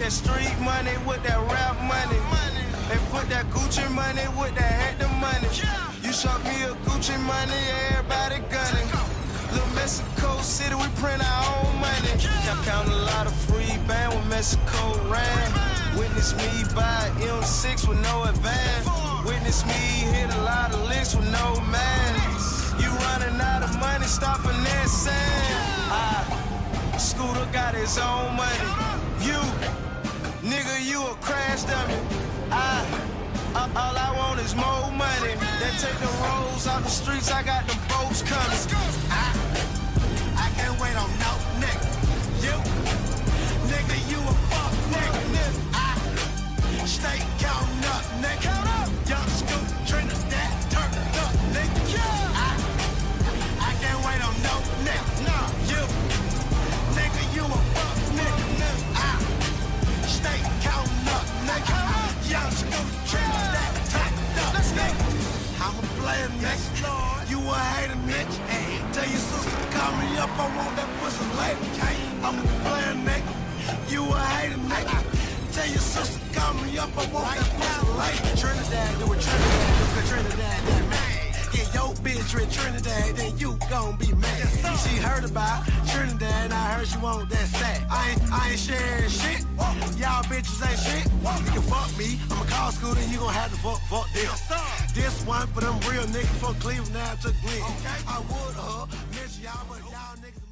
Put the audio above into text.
that street money with that rap money. money. They put that Gucci money with that Hector money. Yeah. You shot me a Gucci money, everybody gunning. Little Mexico City, we print our own money. Yeah. I count a lot of free band with Mexico ran. Witness me buy M6 with no advance. Witness me hit a lot of licks with no man. You running out of money, stop finessing. Yeah. Ah, Scooter got his own money. You you a crash dummy. I, I all I want is more money. Then take the rolls off the streets, I got them boats coming. I player, nigga. You a hater, nigga. Tell your sister call me up, I want that pussy later. I'm a player, nigga. You a hater, nigga. Tell your sister call me up, I want that pussy later. Trinidad, do it Trinidad, do it Trinidad, that man. Yeah, your bitch with Trinidad, then you gon' be mad. She heard about Trinidad, and I heard she want that sack. I ain't, I ain't sharing shit. Y'all bitches ain't shit. You can fuck me, I'ma call scooter, you gon' have to fuck, fuck them. This one for them real niggas from Cleveland to Glen. Okay. I would, huh? Miss y'all, but y'all niggas.